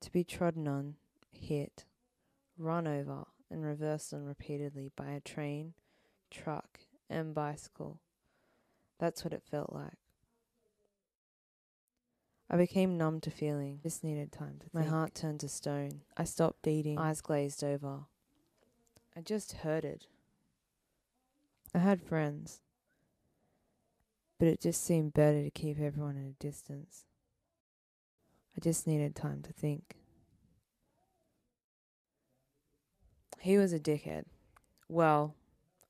To be trodden on, hit, run over, and reversed on repeatedly by a train, truck, and bicycle. That's what it felt like. I became numb to feeling. Just needed time to My think. heart turned to stone. I stopped beating, eyes glazed over. I just hurted. I had friends, but it just seemed better to keep everyone at a distance. I just needed time to think. He was a dickhead. Well,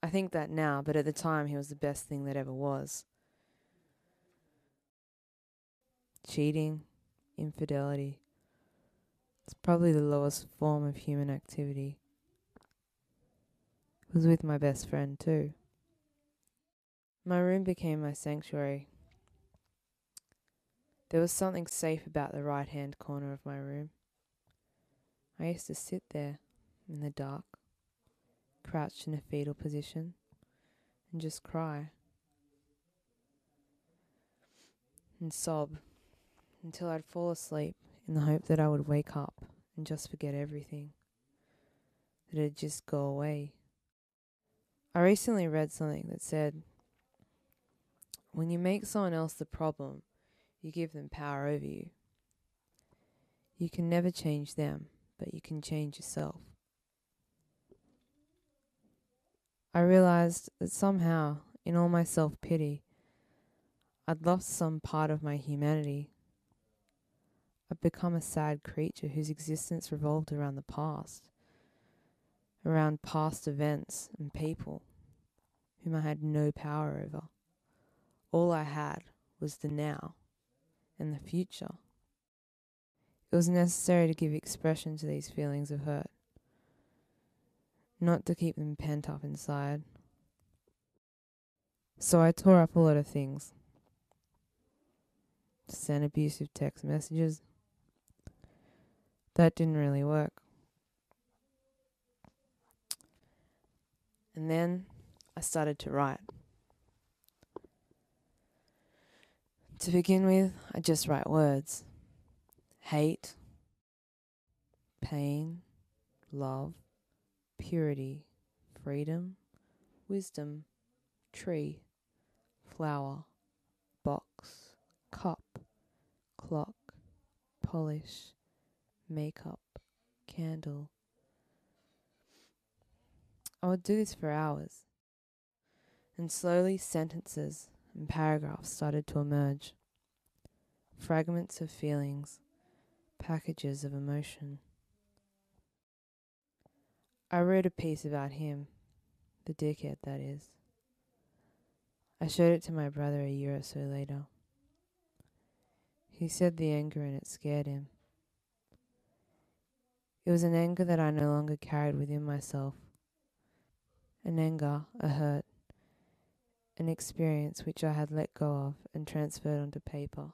I think that now, but at the time he was the best thing that ever was. Cheating, infidelity. It's probably the lowest form of human activity. It was with my best friend, too. My room became my sanctuary. There was something safe about the right hand corner of my room. I used to sit there in the dark, crouched in a fetal position, and just cry and sob until I'd fall asleep in the hope that I would wake up and just forget everything, that it'd just go away. I recently read something that said, when you make someone else the problem, you give them power over you. You can never change them, but you can change yourself. I realized that somehow, in all my self pity, I'd lost some part of my humanity. I'd become a sad creature whose existence revolved around the past, around past events and people whom I had no power over. All I had was the now and the future. It was necessary to give expression to these feelings of hurt, not to keep them pent up inside. So I tore up a lot of things. Sent abusive text messages. That didn't really work. And then I started to write. To begin with, I just write words hate, pain, love, purity, freedom, wisdom, tree, flower, box, cup, clock, polish, makeup, candle. I would do this for hours. And slowly sentences and paragraphs started to emerge. Fragments of feelings, packages of emotion. I wrote a piece about him, the dickhead that is. I showed it to my brother a year or so later. He said the anger in it scared him. It was an anger that I no longer carried within myself. An anger, a hurt, an experience which I had let go of and transferred onto paper.